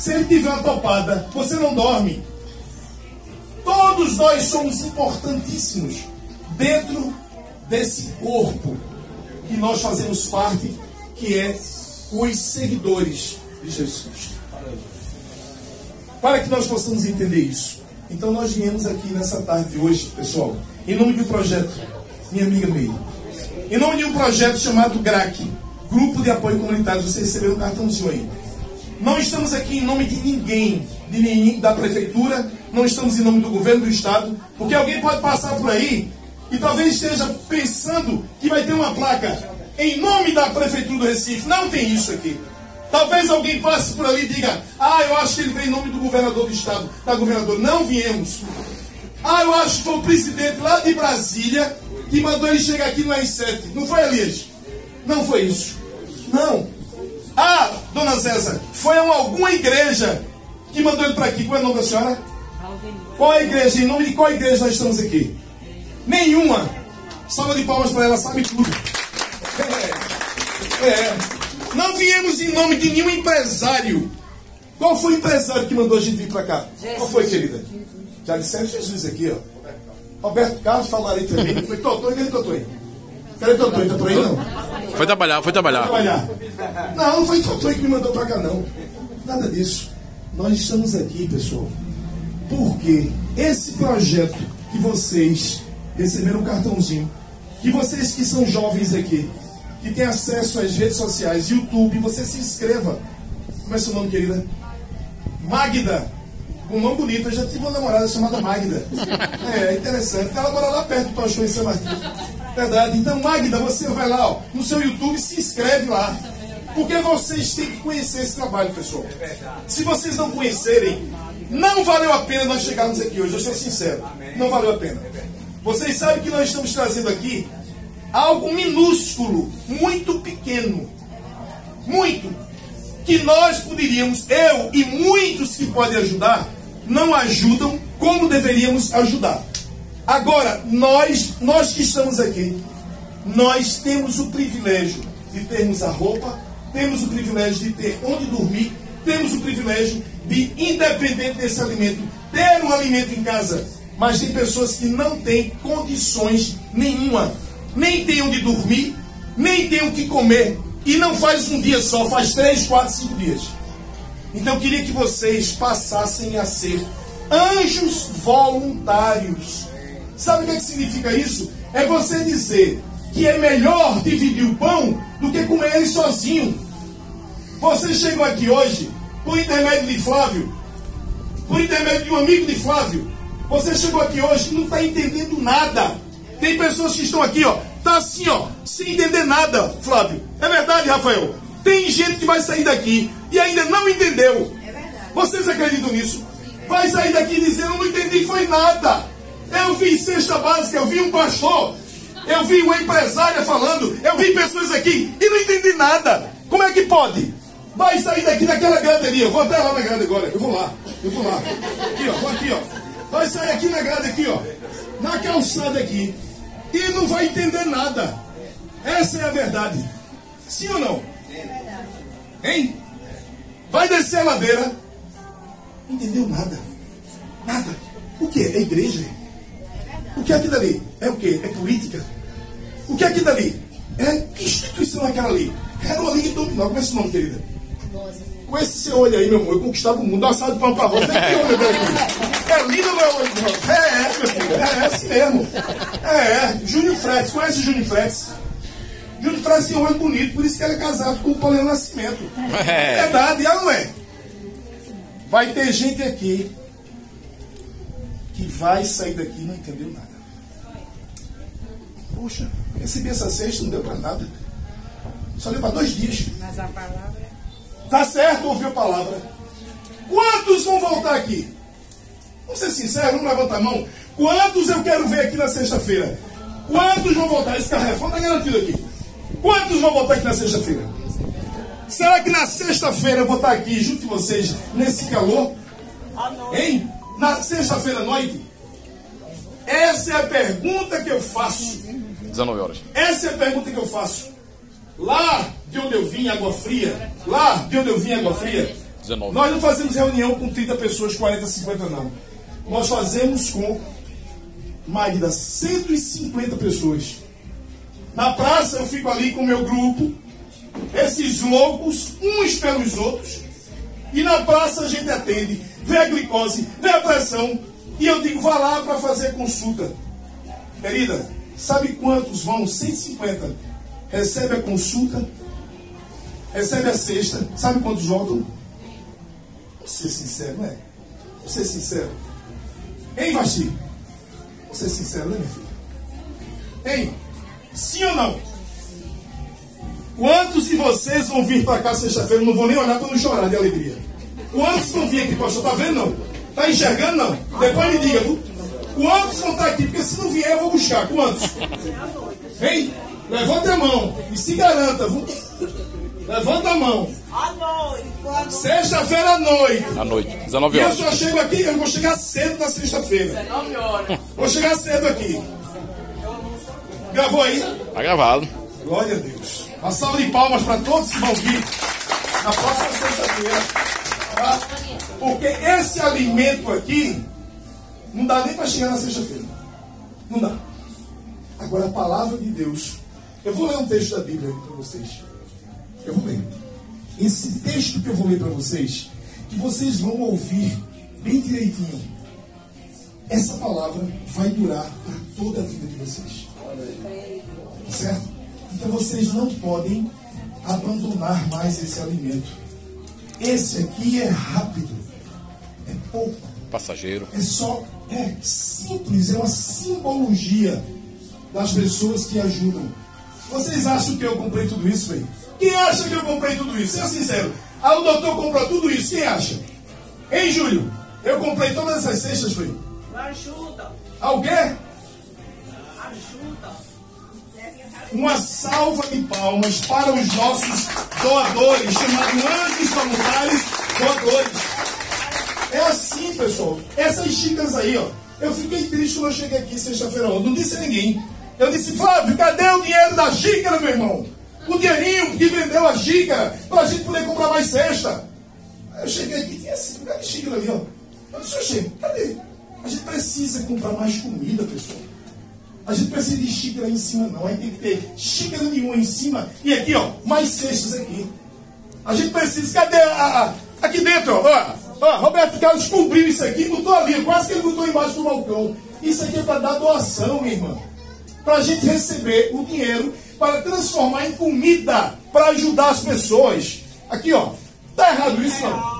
Se ele tiver uma topada, você não dorme. Todos nós somos importantíssimos dentro desse corpo que nós fazemos parte, que é os seguidores de Jesus. Para que nós possamos entender isso. Então nós viemos aqui nessa tarde de hoje, pessoal, em nome de um projeto, minha amiga Meire, em nome de um projeto chamado GRAC, Grupo de Apoio Comunitário, você recebeu um cartãozinho aí. Não estamos aqui em nome de ninguém, de ninguém da prefeitura, não estamos em nome do governo do estado, porque alguém pode passar por aí e talvez esteja pensando que vai ter uma placa em nome da prefeitura do Recife. Não tem isso aqui. Talvez alguém passe por ali e diga: Ah, eu acho que ele veio em nome do governador do estado, da governadora. Não viemos. Ah, eu acho que foi o presidente lá de Brasília que mandou ele chegar aqui no R7. Não foi, Elias? Não foi isso. Não. Ah, dona César, foi alguma igreja que mandou ele para aqui. Qual é o nome da senhora? Qual é a igreja? Em nome de qual igreja nós estamos aqui? Nenhuma. Salva de palmas para ela, sabe tudo. É. é. Não viemos em nome de nenhum empresário. Qual foi o empresário que mandou a gente vir para cá? Jesus. Qual foi, querida? Já disseram Jesus aqui, ó. Roberto Carlos falaram aí também. Foi Totô, cadê Totô aí? Cadê Totô? Totô aí não? Foi trabalhar, foi trabalhar. Foi trabalhar. Não, não foi Totô que me mandou para cá, não. Nada disso. Nós estamos aqui, pessoal, porque esse projeto que vocês receberam um cartãozinho, que vocês que são jovens aqui, que têm acesso às redes sociais, YouTube, você se inscreva. Como é seu nome, querida? Magda. Um nome bonito. Eu já tive uma namorada chamada Magda. É, interessante. Ela mora lá perto do Tochão em São Martinho. Verdade. Então, Magda, você vai lá ó, no seu YouTube se inscreve lá. Porque vocês têm que conhecer esse trabalho, pessoal. Se vocês não conhecerem, não valeu a pena nós chegarmos aqui hoje. Eu sou sincero. Não valeu a pena. Vocês sabem que nós estamos trazendo aqui algo minúsculo, muito pequeno. Muito. Que nós poderíamos, eu e muitos que podem ajudar, não ajudam como deveríamos ajudar. Agora, nós, nós que estamos aqui, nós temos o privilégio de termos a roupa, temos o privilégio de ter onde dormir, temos o privilégio de, independente desse alimento, ter um alimento em casa. Mas tem pessoas que não têm condições nenhuma, nem têm onde dormir, nem têm o que comer. E não faz um dia só, faz três, quatro, cinco dias. Então eu queria que vocês passassem a ser anjos voluntários. Sabe o que, é que significa isso? É você dizer que é melhor dividir o pão do que comer ele sozinho. Você chegou aqui hoje por intermédio de Flávio, por intermédio de um amigo de Flávio. Você chegou aqui hoje e não está entendendo nada. Tem pessoas que estão aqui, ó, tá assim, ó, sem entender nada, Flávio. É verdade, Rafael? Tem gente que vai sair daqui e ainda não entendeu. É verdade. Vocês acreditam nisso? Vai sair daqui dizendo, não entendi, foi nada. Eu vi cesta básica, eu vi um pastor, eu vi uma empresária falando, eu vi pessoas aqui e não entendi nada. Como é que pode? Vai sair daqui daquela grade ali, eu vou até lá na grade agora, eu vou lá, eu vou lá. Aqui, ó, vou aqui, ó. Vai sair aqui na grade aqui, ó. Na calçada aqui. E não vai entender nada. Essa é a verdade. Sim ou não? Hein? Vai descer a ladeira. Não entendeu nada. Nada. O que? É igreja? O que é aquilo ali? É o que? É política? O que é aquilo ali? É que instituição é aquela ali? Era uma liga dominó. Como é esse nome, querida? Com esse seu olho aí, meu amor, eu conquistava o mundo. Dá de pão pra rosa. Aqui. É lindo meu olho de rosa. É, é, meu filho. É, é assim mesmo. É, é. Júnior Fretes. Conhece o Júnior Fretes? Júnior Fretes tem um olho bonito, por isso que ele é casado com o Paulinho Nascimento. É. Verdade, é não é? Vai ter gente aqui que vai sair daqui e não entendeu nada. Puxa, recebi essa sexta, não deu para nada. Só deu para dois dias. Mas a palavra. Tá certo, ouviu a palavra. Quantos vão voltar aqui? Vamos ser sinceros, vamos levantar a mão. Quantos eu quero ver aqui na sexta-feira? Quantos vão voltar? Esse carrefão está garantido aqui. Quantos vão voltar aqui na sexta-feira? Será que na sexta-feira eu vou estar aqui junto de vocês nesse calor? Hein? Na sexta-feira à noite? Essa é a pergunta que eu faço. 19 horas. Essa é a pergunta que eu faço. Lá de onde eu vim, água fria. Lá de onde eu vim, água fria. 19. Nós não fazemos reunião com 30 pessoas, 40, 50 não. Nós fazemos com Magda, 150 pessoas. Na praça eu fico ali com o meu grupo, esses loucos, uns pelos outros, e na praça a gente atende, vê a glicose, vê a pressão, e eu digo, vá lá para fazer consulta. Querida, sabe quantos vão? 150. Recebe a consulta, recebe a cesta, sabe quantos voltam? Vou ser sincero, não é? Vou ser sincero. Hein, Vasti? Vou ser sincero, né, minha filha? Hein? Sim ou não? Quantos de vocês vão vir para cá sexta-feira? Não vou nem olhar para não chorar de alegria. Quantos vão vir aqui, pastor? Tá vendo não? Tá enxergando não? Depois me diga, viu? Quantos vão estar aqui? Porque se não vier, eu vou buscar. Quantos? Hein? Levante a mão e se garanta? Levanta a mão. À noite. Sexta-feira à noite. À noite, 19 E eu horas. só chego aqui, eu vou chegar cedo na sexta-feira. 19 horas. Vou chegar cedo aqui. Gravou aí? Tá gravado. Glória a Deus. Uma salva de palmas para todos que vão vir na próxima sexta-feira. Tá? Porque esse alimento aqui não dá nem para chegar na sexta-feira. Não dá. Agora a palavra de Deus. Eu vou ler um texto da Bíblia para vocês. Eu vou ler. Esse texto que eu vou ler para vocês, que vocês vão ouvir bem direitinho. Essa palavra vai durar para toda a vida de vocês. Certo? Então vocês não podem abandonar mais esse alimento. Esse aqui é rápido, é pouco, Passageiro. é só, é simples, é uma simbologia das pessoas que ajudam. Vocês acham que eu comprei tudo isso, velho? Quem acha que eu comprei tudo isso? Seja sincero. Ah, o doutor comprou tudo isso. Quem acha? Hein, Júlio? Eu comprei todas essas cestas, velho. Ajuda. Alguém? Ajuda. Uma salva de palmas para os nossos doadores, chamados anjos voluntários doadores. Pessoal. Essas xícaras aí, ó. Eu fiquei triste quando eu cheguei aqui sexta-feira ontem. Não disse a ninguém. Eu disse, Flávio, cadê o dinheiro da xícara, meu irmão? O dinheirinho que vendeu a xícara para a gente poder comprar mais cesta. Aí eu cheguei aqui, tinha cinco de xícara ali, ó. Eu disse, oxê, cadê? A gente precisa comprar mais comida, pessoal. A gente precisa de xícara em cima, não. Aí tem que ter xícara nenhuma em cima. E aqui, ó, mais cestas aqui. A gente precisa. Cadê a. a- aqui dentro, ó. Ó, Roberto Carlos cobriu isso aqui, botou ali, quase que ele botou embaixo do balcão. Isso aqui é para dar doação, irmã. Para a gente receber o dinheiro para transformar em comida para ajudar as pessoas. Aqui, ó. Tá errado isso, não?